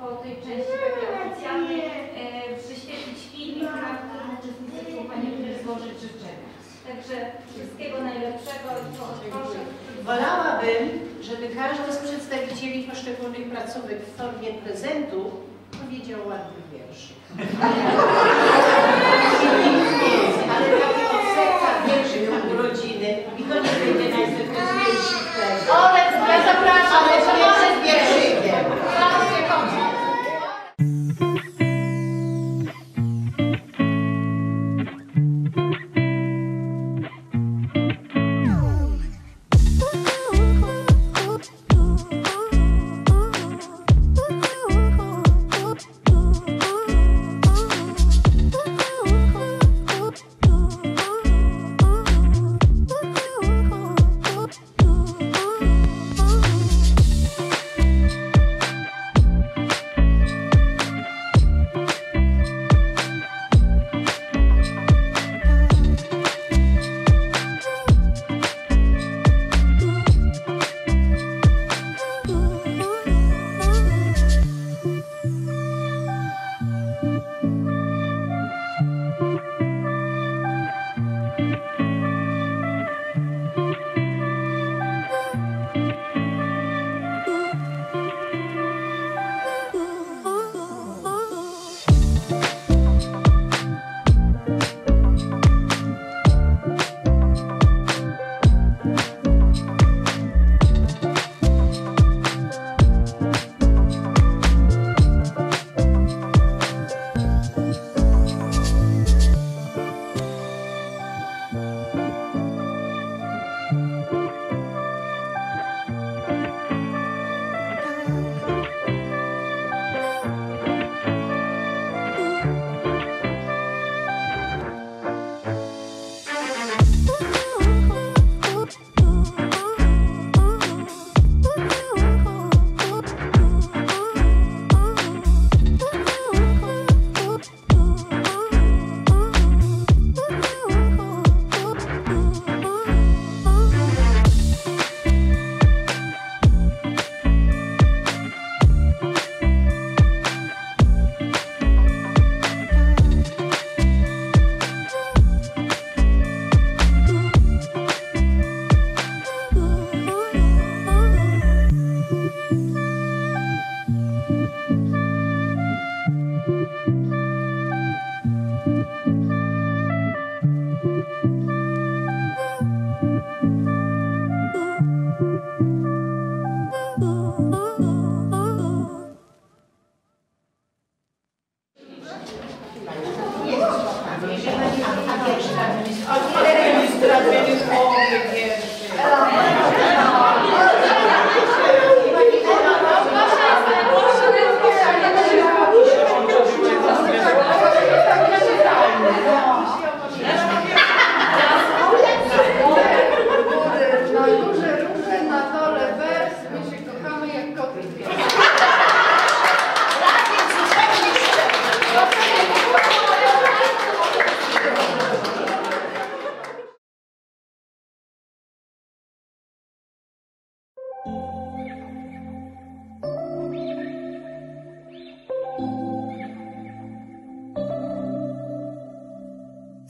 po tej części takiej oficjalnej e, wyświetlić filmik, na którym uczestnicy chcą Pani również złożyć życzenia. Także wszystkiego najlepszego i to proszę. Wolałabym, żeby każdy z przedstawicieli poszczególnych placówek w formie prezentu powiedział ładny wiersz. Na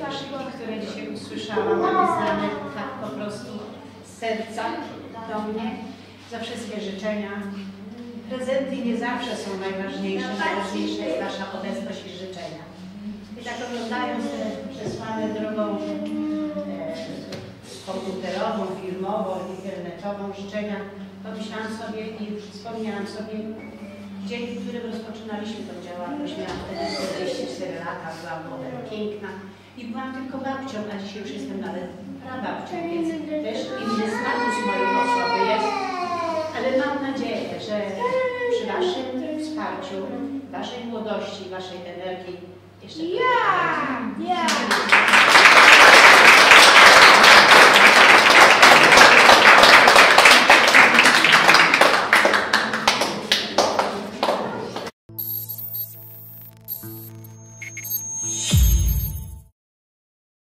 które dzisiaj usłyszałam, napisane tak po prostu z serca do mnie, za wszystkie życzenia. Prezenty nie zawsze są najważniejsze, najważniejsza jest nasza obecność i życzenia. I tak oglądając te przesłane drogą e, komputerową, filmową, internetową życzenia, pomyślałam sobie i wspomniałam sobie dzień, w którym rozpoczynaliśmy tę działalność. Miałam wtedy 44 lata, byłam młoda, piękna i byłam tylko babcią, a dzisiaj już jestem nawet prababcią, więc też inny status mojej osoby jest. Ale mam nadzieję, że przy Waszym wsparciu, Waszej młodości, Waszej energii jeszcze Thank